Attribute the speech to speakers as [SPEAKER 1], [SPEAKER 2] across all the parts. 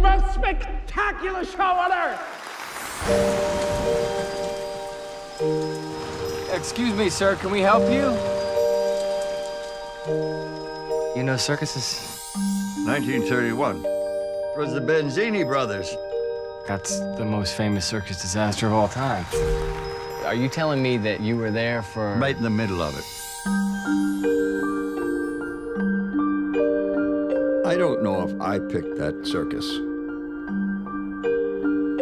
[SPEAKER 1] most spectacular show on earth.
[SPEAKER 2] Excuse me, sir, can we help you? You know circuses?
[SPEAKER 3] 1931. It was the Benzini brothers.
[SPEAKER 2] That's the most famous circus disaster of all time. Are you telling me that you were there for...
[SPEAKER 3] Right in the middle of it. I don't know if I picked that circus.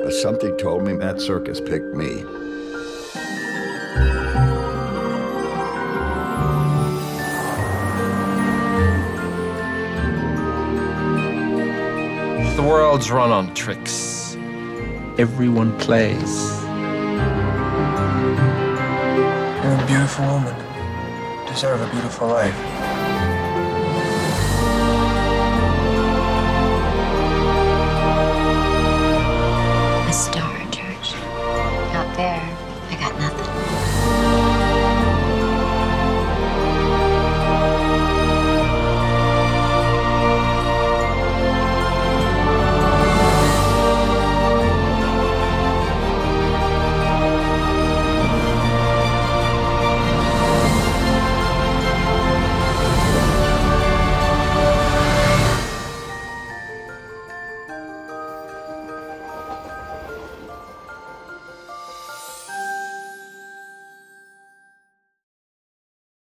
[SPEAKER 3] But something told me that circus picked me.
[SPEAKER 4] The world's run on tricks.
[SPEAKER 5] Everyone plays.
[SPEAKER 6] You're a beautiful woman. Deserve a beautiful life.
[SPEAKER 7] I got nothing.